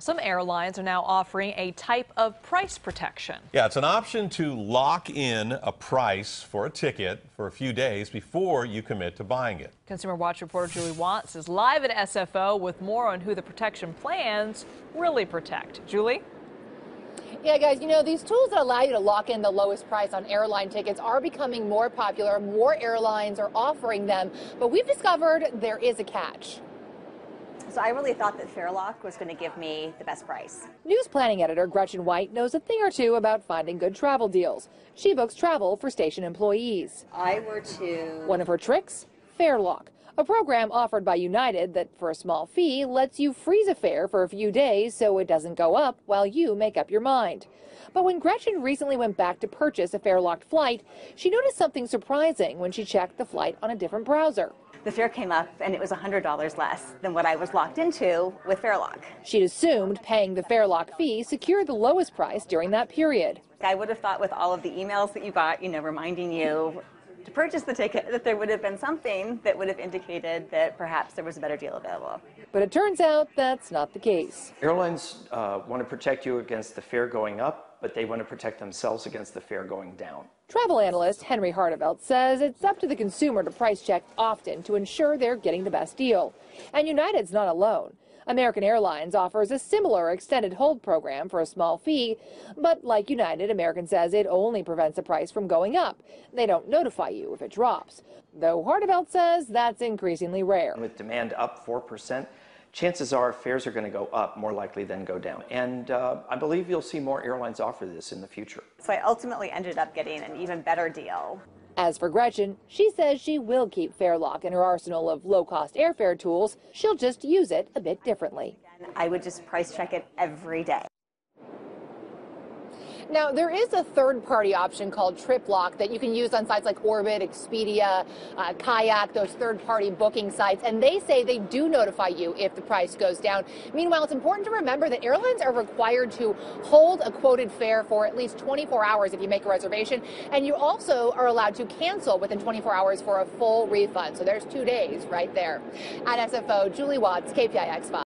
Some airlines are now offering a type of price protection. Yeah, it's an option to lock in a price for a ticket for a few days before you commit to buying it. Consumer Watch reporter Julie Watts is live at SFO with more on who the protection plans really protect. Julie? Yeah, guys, you know, these tools that allow you to lock in the lowest price on airline tickets are becoming more popular. More airlines are offering them, but we've discovered there is a catch. So I really thought that FareLock was going to give me the best price. News planning editor Gretchen White knows a thing or two about finding good travel deals. She books travel for station employees. I were to. One of her tricks? FareLock, a program offered by United that, for a small fee, lets you freeze a fare for a few days so it doesn't go up while you make up your mind. But when Gretchen recently went back to purchase a FareLocked flight, she noticed something surprising when she checked the flight on a different browser the fare came up and it was $100 less than what I was locked into with FareLock. She'd assumed paying the FareLock fee secured the lowest price during that period. I would have thought with all of the emails that you got, you know, reminding you to purchase the ticket that there would have been something that would have indicated that perhaps there was a better deal available. But it turns out that's not the case. Airlines uh, want to protect you against the fare going up but they want to protect themselves against the fare going down. Travel analyst Henry Harteveldt says it's up to the consumer to price check often to ensure they're getting the best deal. And United's not alone. American Airlines offers a similar extended hold program for a small fee, but like United, American says it only prevents the price from going up. They don't notify you if it drops. Though Harteveldt says that's increasingly rare. With demand up 4%, chances are fares are going to go up more likely than go down. And uh, I believe you'll see more airlines offer this in the future. So I ultimately ended up getting an even better deal. As for Gretchen, she says she will keep FareLock in her arsenal of low-cost airfare tools. She'll just use it a bit differently. I would just price check it every day. Now, there is a third-party option called TripLock that you can use on sites like Orbitz, Expedia, uh, Kayak, those third-party booking sites, and they say they do notify you if the price goes down. Meanwhile, it's important to remember that airlines are required to hold a quoted fare for at least 24 hours if you make a reservation, and you also are allowed to cancel within 24 hours for a full refund. So there's two days right there. At SFO, Julie Watts, KPIX 5.